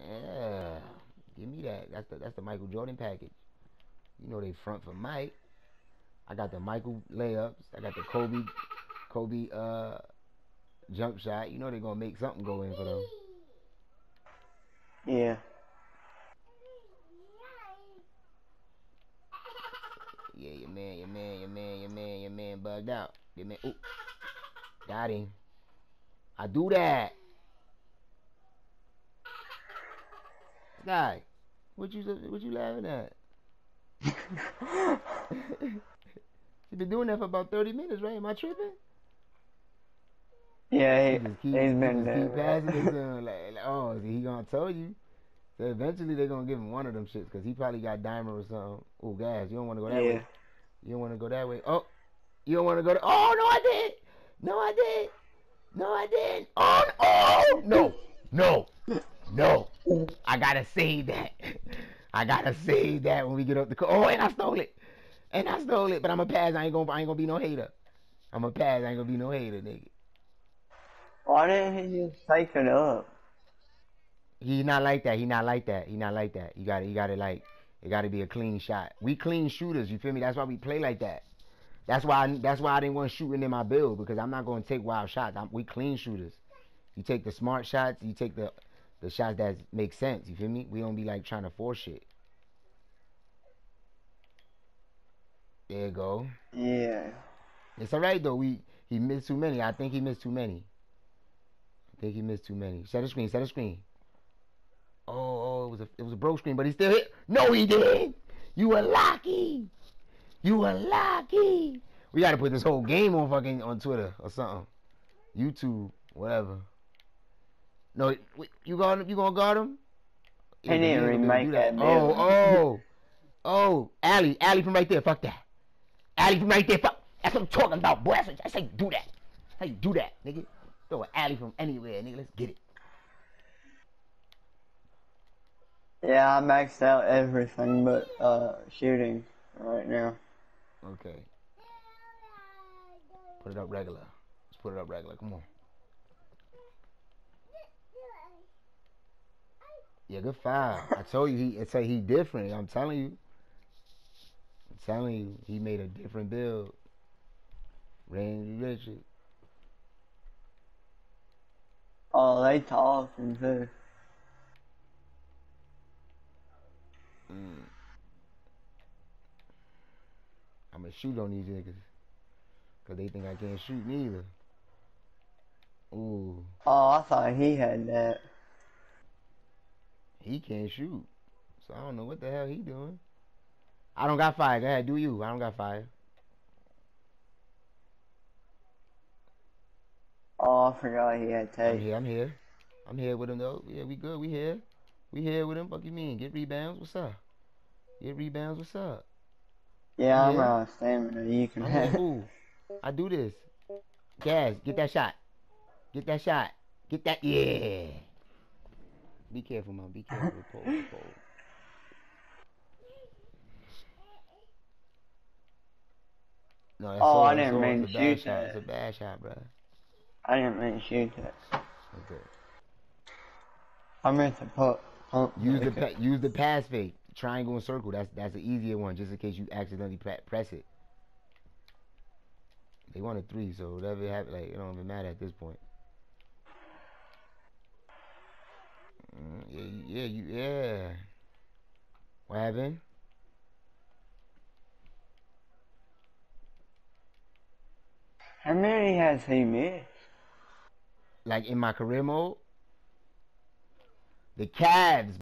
yeah, give me that. That's the that's the Michael Jordan package. You know they front for Mike. I got the Michael layups. I got the Kobe, Kobe uh jump shot. You know they're gonna make something go in for them. Yeah. Yeah, your man, your man, your man, your man, your man bugged out. Your man, ooh, got him. I do that. Guy, what you what you laughing at? you been doing that for about thirty minutes, right? Am I tripping? Yeah, he, He keep, he's he been just keep passing it to him, like, like, oh, he gonna tell you. So eventually they're gonna give him one of them shits because he probably got dimer or something. Oh, guys, you don't want to go that yeah. way. You don't want to go that way. Oh, you don't want to go. To, oh no, I did. No, I didn't. No, I didn't. Oh, oh, no, no, no. I gotta say that. I gotta say that when we get up the. Co- oh, and I stole it. And I stole it, but I'm a pass. I ain't gonna. I ain't gonna be no hater. I'm a pass. I ain't gonna be no hater, nigga. Oh, why didn't he just take it up? He's not like that. He not like that. He not like that. You got to You got to like. It got to be a clean shot. We clean shooters. You feel me? That's why we play like that. That's why. I, that's why I didn't want shooting in my build because I'm not going to take wild shots. I'm, we clean shooters. You take the smart shots. You take the the shots that make sense. You feel me? We don't be like trying to force shit. There you go. Yeah. It's all right though. We he missed too many. I think he missed too many. I think he missed too many. Set a screen. Set a screen. Oh, oh, it was a it was a broke screen, but he still hit. No, he didn't. You were lucky. You were lucky. We got to put this whole game on fucking on Twitter or something, YouTube, whatever. No, you got you gonna guard him? He didn't remake that Oh, oh, oh, alley, alley from right there. Fuck that. Alley from right there. Fuck. That's what I'm talking about, boy. That's, what, that's how you do that. How you do that, nigga. Throw an alley from anywhere, nigga. Let's get it. Yeah, I maxed out everything but uh shooting right now. Okay. Put it up regular. Let's put it up regular. Come on. Yeah, good foul. I told you he it's like he different. I'm telling you. I'm telling you, he made a different build. Randy Richard. Oh, they talking too. I'ma shoot on these niggas. Cause they think I can't shoot neither. Ooh. Oh, I thought he had that. He can't shoot. So I don't know what the hell he doing. I don't got fire. Go ahead, do you. I don't got fire. Oh, I forgot he had tape. I'm here, I'm here. I'm here with him though. Yeah, we good. We here. We here with him. Fuck you mean? Get rebounds. What's up? Get rebounds. What's up? Yeah, I'm Yeah. out of stamina. You can I'm have. cool. I do this. Gaz, get that shot. Get that shot. Get that. Yeah. Be careful, man. Be careful. with pole. No, that's Oh, all, I didn't mean to bad shoot shot. that. It's a bad shot, bro. I didn't mean to shoot that. Okay. I meant to put pump. Use the use the pass fake. Triangle and circle. That's that's the easier one, just in case you accidentally pre- press it. They want a three, so whatever happen, like it don't even matter at this point. Mm, yeah, yeah, you, yeah. What happened? How many has he missed? Like in my career mode, the Cavs